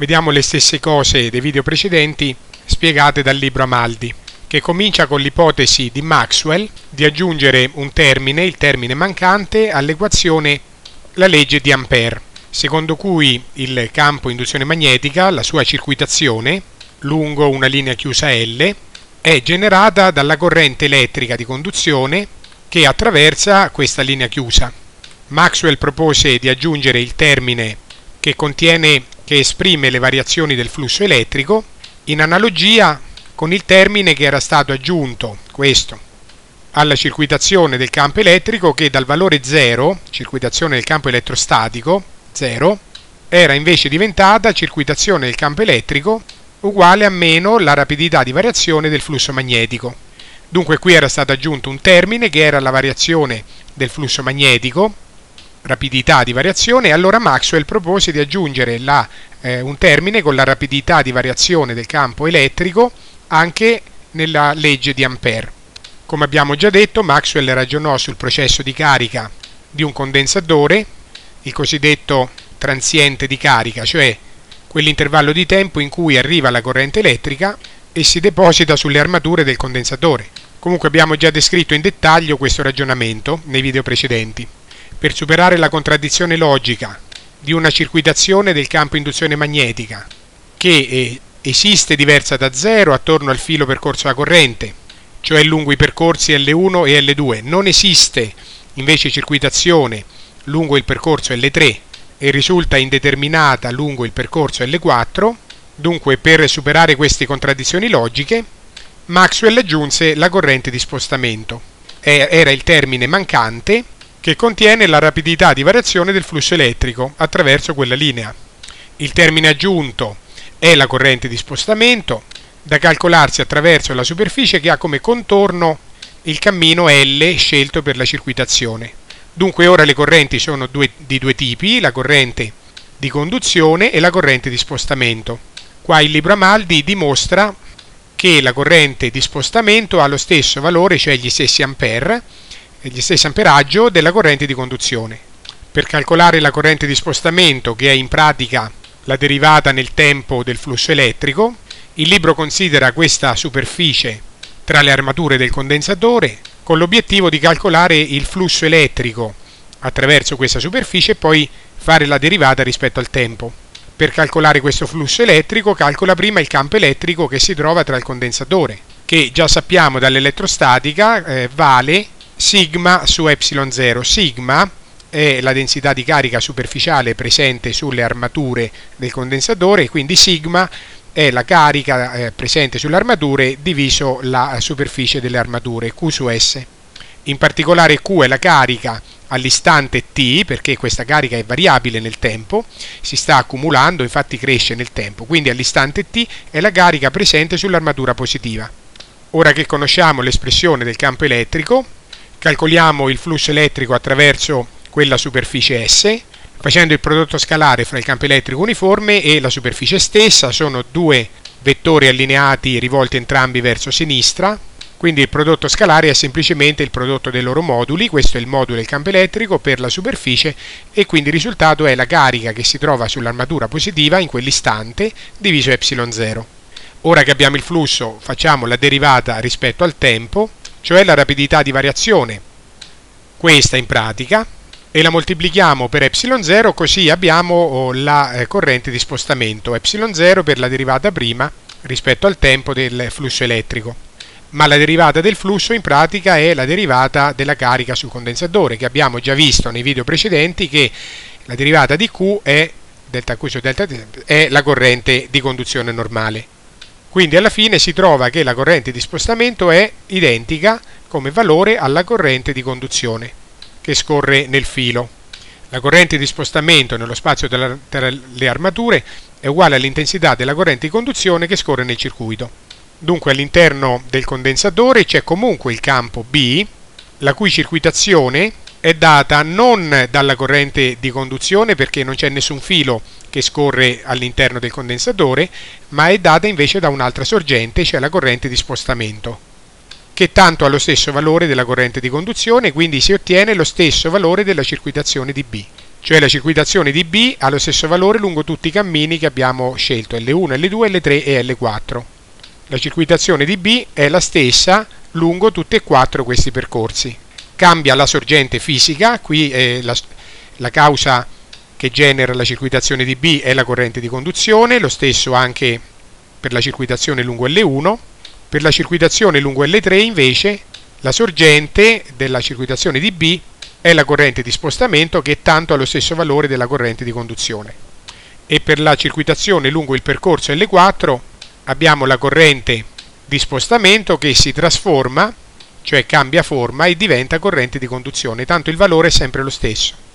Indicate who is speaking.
Speaker 1: Vediamo le stesse cose dei video precedenti spiegate dal libro Amaldi, che comincia con l'ipotesi di Maxwell di aggiungere un termine, il termine mancante, all'equazione la legge di Ampère, secondo cui il campo induzione magnetica, la sua circuitazione, lungo una linea chiusa L, è generata dalla corrente elettrica di conduzione che attraversa questa linea chiusa. Maxwell propose di aggiungere il termine che contiene che esprime le variazioni del flusso elettrico in analogia con il termine che era stato aggiunto, questo, alla circuitazione del campo elettrico che dal valore 0, circuitazione del campo elettrostatico, 0, era invece diventata circuitazione del campo elettrico uguale a meno la rapidità di variazione del flusso magnetico. Dunque qui era stato aggiunto un termine che era la variazione del flusso magnetico, rapidità di variazione, allora Maxwell propose di aggiungere la, eh, un termine con la rapidità di variazione del campo elettrico anche nella legge di Ampère. Come abbiamo già detto, Maxwell ragionò sul processo di carica di un condensatore, il cosiddetto transiente di carica, cioè quell'intervallo di tempo in cui arriva la corrente elettrica e si deposita sulle armature del condensatore. Comunque abbiamo già descritto in dettaglio questo ragionamento nei video precedenti. Per superare la contraddizione logica di una circuitazione del campo induzione magnetica che esiste diversa da zero attorno al filo percorso da corrente, cioè lungo i percorsi L1 e L2, non esiste invece circuitazione lungo il percorso L3 e risulta indeterminata lungo il percorso L4, dunque per superare queste contraddizioni logiche, Maxwell aggiunse la corrente di spostamento. Era il termine mancante che contiene la rapidità di variazione del flusso elettrico attraverso quella linea. Il termine aggiunto è la corrente di spostamento, da calcolarsi attraverso la superficie che ha come contorno il cammino L scelto per la circuitazione. Dunque ora le correnti sono due, di due tipi, la corrente di conduzione e la corrente di spostamento. Qua il libro Amaldi dimostra che la corrente di spostamento ha lo stesso valore, cioè gli stessi ampere, gli stessi amperaggio della corrente di conduzione. Per calcolare la corrente di spostamento, che è in pratica la derivata nel tempo del flusso elettrico, il libro considera questa superficie tra le armature del condensatore con l'obiettivo di calcolare il flusso elettrico attraverso questa superficie e poi fare la derivata rispetto al tempo. Per calcolare questo flusso elettrico calcola prima il campo elettrico che si trova tra il condensatore, che già sappiamo dall'elettrostatica eh, vale sigma su ε0. Sigma è la densità di carica superficiale presente sulle armature del condensatore quindi sigma è la carica eh, presente sulle armature diviso la superficie delle armature Q su S. In particolare Q è la carica all'istante t, perché questa carica è variabile nel tempo, si sta accumulando, infatti cresce nel tempo, quindi all'istante t è la carica presente sull'armatura positiva. Ora che conosciamo l'espressione del campo elettrico, calcoliamo il flusso elettrico attraverso quella superficie S, facendo il prodotto scalare fra il campo elettrico uniforme e la superficie stessa, sono due vettori allineati rivolti entrambi verso sinistra, quindi il prodotto scalare è semplicemente il prodotto dei loro moduli, questo è il modulo del campo elettrico per la superficie e quindi il risultato è la carica che si trova sull'armatura positiva in quell'istante diviso ε0. Ora che abbiamo il flusso facciamo la derivata rispetto al tempo, cioè la rapidità di variazione. Questa in pratica e la moltiplichiamo per ε0 così abbiamo oh, la eh, corrente di spostamento. Ε0 per la derivata prima rispetto al tempo del flusso elettrico. Ma la derivata del flusso in pratica è la derivata della carica sul condensatore che abbiamo già visto nei video precedenti che la derivata di Q è delta Q delta T è la corrente di conduzione normale quindi alla fine si trova che la corrente di spostamento è identica come valore alla corrente di conduzione che scorre nel filo. La corrente di spostamento nello spazio tra le armature è uguale all'intensità della corrente di conduzione che scorre nel circuito. Dunque all'interno del condensatore c'è comunque il campo B, la cui circuitazione è data non dalla corrente di conduzione perché non c'è nessun filo che scorre all'interno del condensatore, ma è data invece da un'altra sorgente, cioè la corrente di spostamento che tanto ha lo stesso valore della corrente di conduzione, quindi si ottiene lo stesso valore della circuitazione di B. cioè la circuitazione di B ha lo stesso valore lungo tutti i cammini che abbiamo scelto, L1, L2, L3 e L4. La circuitazione di B è la stessa lungo tutti e quattro questi percorsi. Cambia la sorgente fisica, qui la, la causa che genera la circuitazione di B è la corrente di conduzione, lo stesso anche per la circuitazione lungo L1. Per la circuitazione lungo L3 invece la sorgente della circuitazione di B è la corrente di spostamento che tanto ha lo stesso valore della corrente di conduzione. E per la circuitazione lungo il percorso L4 abbiamo la corrente di spostamento che si trasforma, cioè cambia forma e diventa corrente di conduzione, tanto il valore è sempre lo stesso.